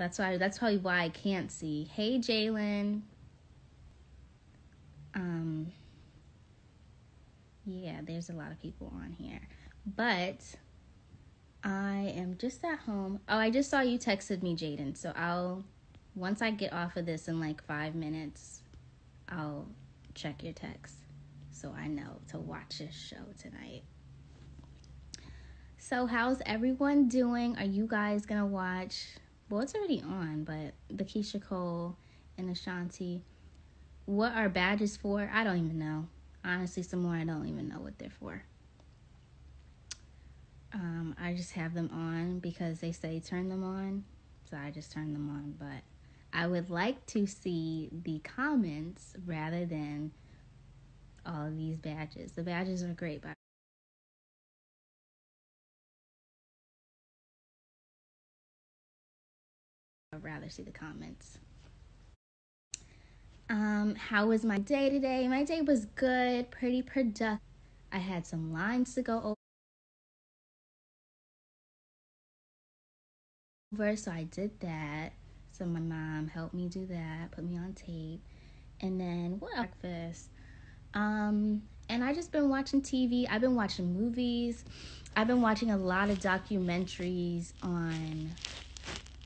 That's why. That's probably why I can't see. Hey, Jalen. Um. Yeah, there's a lot of people on here, but I am just at home. Oh, I just saw you texted me, Jaden. So I'll once I get off of this in like five minutes, I'll check your text so I know to watch this show tonight. So, how's everyone doing? Are you guys gonna watch? Well, it's already on, but the Keyshia Cole and Ashanti. What are badges for? I don't even know. Honestly, some more I don't even know what they're for. Um, I just have them on because they say turn them on, so I just turn them on. But I would like to see the comments rather than all of these badges. The badges are great, but I'd rather see the comments. Um, how was my day today? My day was good, pretty productive. I had some lines to go over, so I did that. So my mom helped me do that, put me on tape, and then what breakfast. Um, and I just been watching TV. I've been watching movies. I've been watching a lot of documentaries on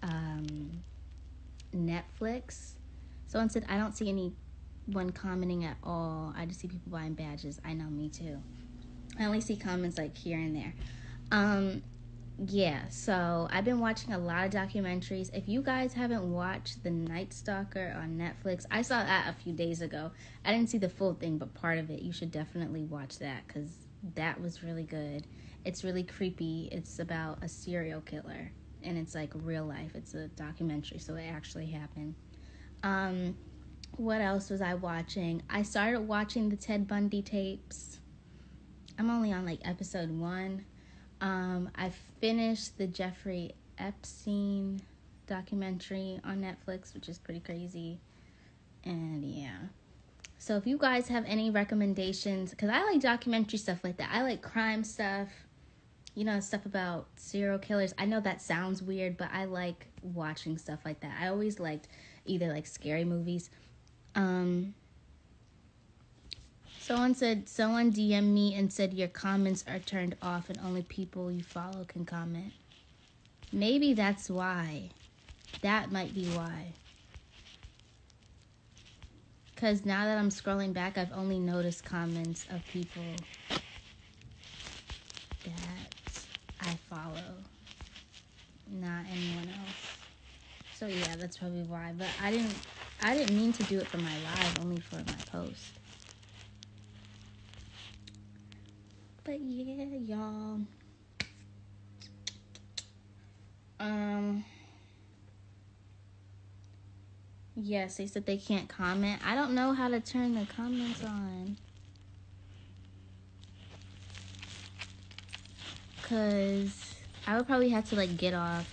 um, Netflix. Someone said, I don't see anyone commenting at all. I just see people buying badges. I know, me too. I only see comments like here and there. Um, yeah, so I've been watching a lot of documentaries. If you guys haven't watched The Night Stalker on Netflix, I saw that a few days ago. I didn't see the full thing, but part of it. You should definitely watch that because that was really good. It's really creepy. It's about a serial killer and it's like real life. It's a documentary, so it actually happened. Um, what else was I watching? I started watching the Ted Bundy tapes. I'm only on like episode one. Um, I finished the Jeffrey Epstein documentary on Netflix, which is pretty crazy. And yeah. So if you guys have any recommendations, because I like documentary stuff like that, I like crime stuff you know, stuff about serial killers. I know that sounds weird, but I like watching stuff like that. I always liked either like scary movies. Um Someone said someone DM me and said your comments are turned off and only people you follow can comment. Maybe that's why. That might be why. Cuz now that I'm scrolling back, I've only noticed comments of people that I follow, not anyone else. So yeah, that's probably why. But I didn't I didn't mean to do it for my live, only for my post. But yeah, y'all. Um Yes, they said they can't comment. I don't know how to turn the comments on. because I would probably have to like get off.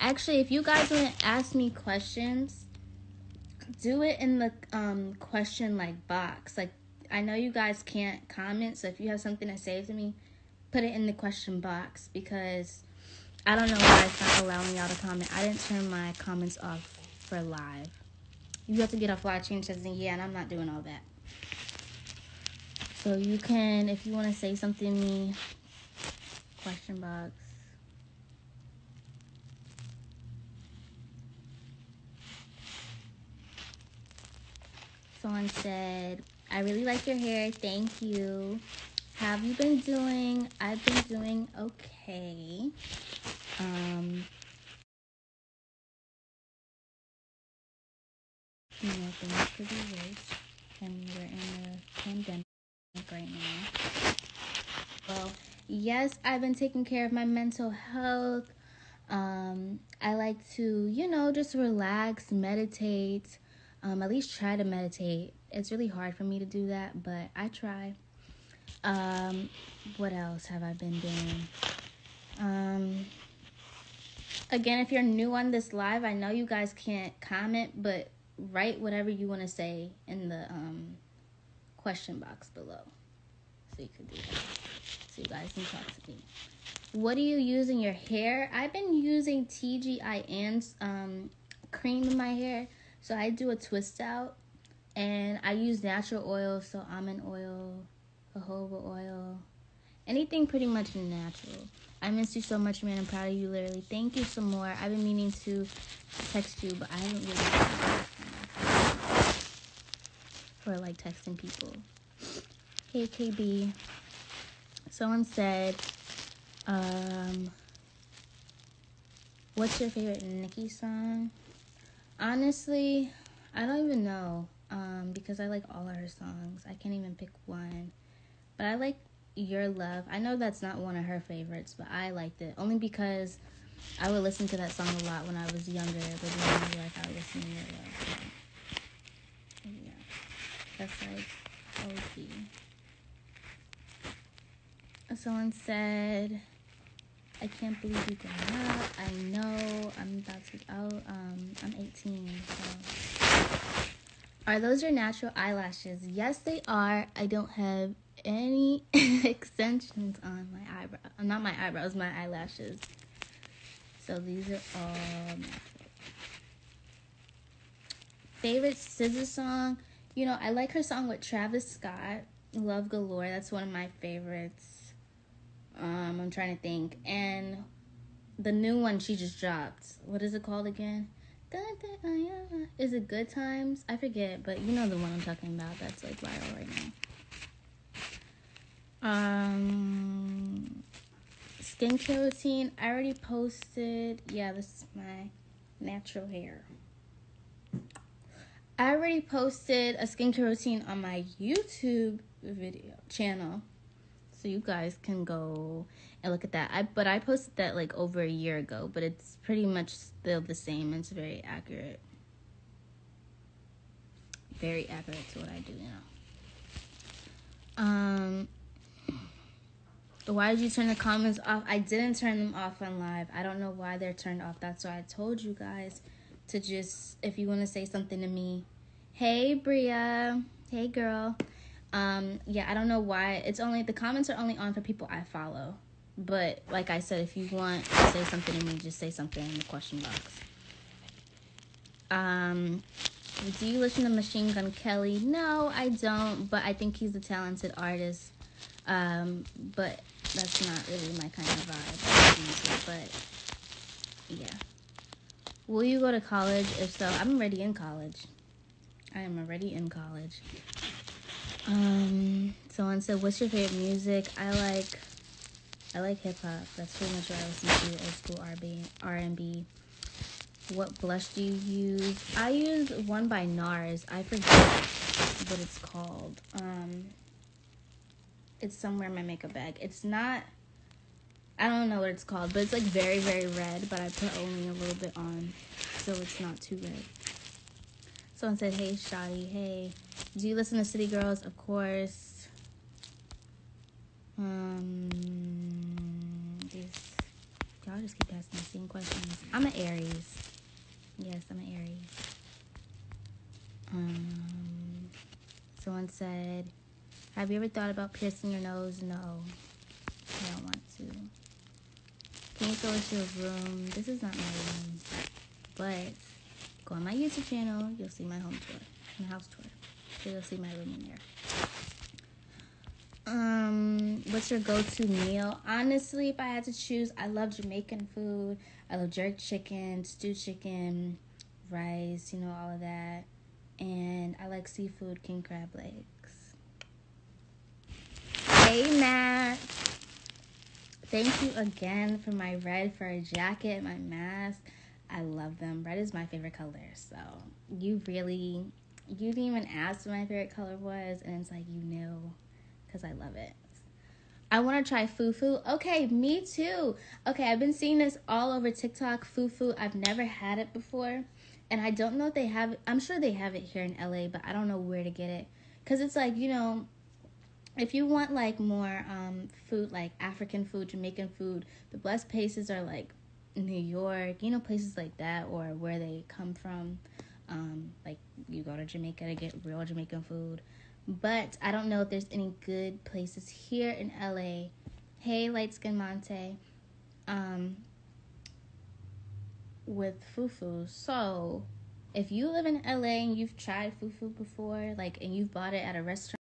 Actually, if you guys want to ask me questions, do it in the um question like box. Like I know you guys can't comment, so if you have something to say to me, put it in the question box because I don't know why it's not allowing y'all to comment. I didn't turn my comments off for live. You have to get off live change settings, yeah, and I'm not doing all that. So you can, if you want to say something to me, question box. Someone said, I really like your hair. Thank you. How have you been doing? I've been doing okay. Um, you know, things could be worse. And we're in a pandemic right now. Well, yes, I've been taking care of my mental health. Um, I like to, you know, just relax, meditate, um, at least try to meditate. It's really hard for me to do that, but I try. Um, what else have I been doing? Um, again, if you're new on this live, I know you guys can't comment, but write whatever you want to say in the um, question box below. So you can do that so you guys can talk to me. what do you use in your hair? I've been using TGIN's um, cream in my hair. So I do a twist out and I use natural oil, so almond oil, jojoba oil, anything pretty much natural. I miss you so much, man. I'm proud of you, literally. Thank you some more. I've been meaning to text you, but I haven't really for like texting people. Hey, KB. Someone said, um, what's your favorite Nicki song? Honestly, I don't even know um, because I like all of her songs. I can't even pick one. But I like Your Love. I know that's not one of her favorites, but I liked it only because I would listen to that song a lot when I was younger. But then like I would listen to Your Love. So, yeah, that's like OG. Someone said, I can't believe you grown up. I know I'm about to out. Um, I'm 18. So, are those your natural eyelashes? Yes, they are. I don't have any extensions on my eyebrow. Not my eyebrows, my eyelashes. So these are all natural. Favorite SZA song? You know, I like her song with Travis Scott, Love Galore. That's one of my favorites. Um, I'm trying to think. And the new one she just dropped. What is it called again? Is it Good Times? I forget, but you know the one I'm talking about. That's like viral right now. Um, skincare routine. I already posted. Yeah, this is my natural hair. I already posted a skincare routine on my YouTube video channel so you guys can go and look at that. I but I posted that like over a year ago, but it's pretty much still the same. It's very accurate. Very accurate to what I do now. Um why did you turn the comments off? I didn't turn them off on live. I don't know why they're turned off. That's why I told you guys to just if you want to say something to me. Hey Bria. Hey girl. Um, yeah, I don't know why. It's only the comments are only on for people I follow. But like I said, if you want to say something to me, just say something in the question box. Um, do you listen to Machine Gun Kelly? No, I don't. But I think he's a talented artist. Um, but that's not really my kind of vibe. But yeah. Will you go to college? If so, I'm already in college. I am already in college. Um, someone said, "What's your favorite music?" I like, I like hip hop. That's pretty much what I listen to. Old school R&B. R&B. What blush do you use? I use one by NARS. I forget what it's called. Um, it's somewhere in my makeup bag. It's not. I don't know what it's called, but it's like very, very red. But I put only a little bit on, so it's not too red. Someone said, "Hey, Shotty, hey." Do you listen to City Girls? Of course. Um, y'all just keep asking the same questions. I'm an Aries. Yes, I'm an Aries. Um, someone said, "Have you ever thought about piercing your nose?" No, I don't want to. Can you go into your room? This is not my room, but go on my YouTube channel. You'll see my home tour, my house tour. So you'll see my room in there. Um, what's your go-to meal? Honestly, if I had to choose, I love Jamaican food. I love jerk chicken, stewed chicken, rice, you know, all of that. And I like seafood, king crab legs. Hey, Matt. Thank you again for my red fur jacket, my mask. I love them. Red is my favorite color. So you really you didn't even ask what my favorite color was, and it's like you knew because I love it. I want to try fufu. Okay, me too. Okay, I've been seeing this all over TikTok. Fufu. I've never had it before, and I don't know if they have. It. I'm sure they have it here in LA, but I don't know where to get it. Cause it's like you know, if you want like more um food, like African food, Jamaican food, the best places are like New York. You know, places like that, or where they come from. Um, like you go to Jamaica to get real Jamaican food. But I don't know if there's any good places here in LA. Hey, Light Skin Monte. um with fufu. So if you live in LA and you've tried fufu before, like and you've bought it at a restaurant